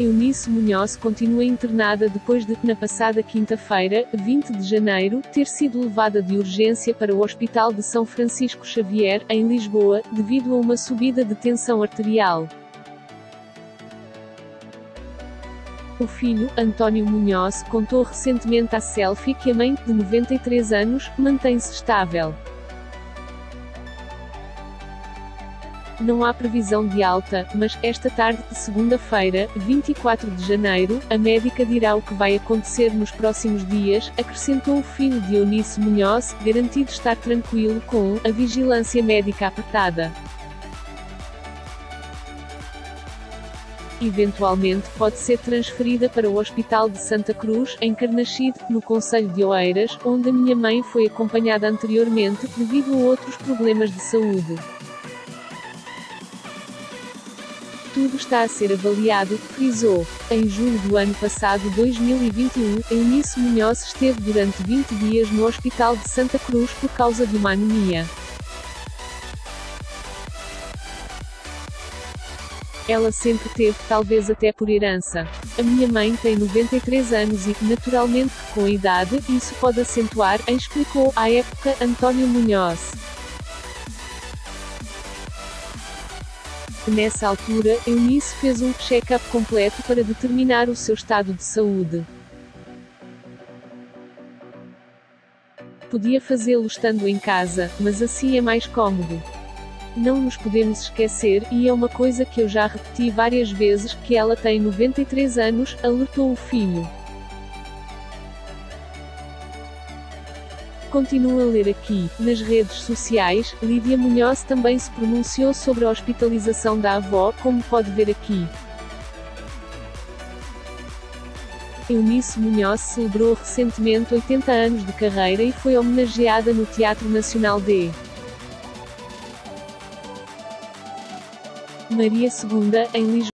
Eunice Munhoz continua internada depois de, na passada quinta-feira, 20 de janeiro, ter sido levada de urgência para o Hospital de São Francisco Xavier, em Lisboa, devido a uma subida de tensão arterial. O filho, António Munhoz, contou recentemente à Selfie que a mãe, de 93 anos, mantém-se estável. Não há previsão de alta, mas, esta tarde de segunda-feira, 24 de janeiro, a médica dirá o que vai acontecer nos próximos dias, acrescentou o filho de Eunice Munhoz, garantido estar tranquilo com a vigilância médica apertada. Eventualmente pode ser transferida para o Hospital de Santa Cruz, em Carnaxide, no Conselho de Oeiras, onde a minha mãe foi acompanhada anteriormente, devido a outros problemas de saúde. Tudo está a ser avaliado, frisou. Em julho do ano passado 2021, Eunice Munhoz esteve durante 20 dias no Hospital de Santa Cruz por causa de uma anemia. Ela sempre teve, talvez até por herança. A minha mãe tem 93 anos e, naturalmente, com a idade, isso pode acentuar, explicou, à época, António Munhoz. Nessa altura, Eunice fez um check-up completo para determinar o seu estado de saúde. Podia fazê-lo estando em casa, mas assim é mais cômodo. Não nos podemos esquecer, e é uma coisa que eu já repeti várias vezes, que ela tem 93 anos, alertou o filho. Continua a ler aqui. Nas redes sociais, Lídia Munhoz também se pronunciou sobre a hospitalização da avó, como pode ver aqui. Eunice Munhoz celebrou recentemente 80 anos de carreira e foi homenageada no Teatro Nacional de Maria II, em Lisboa.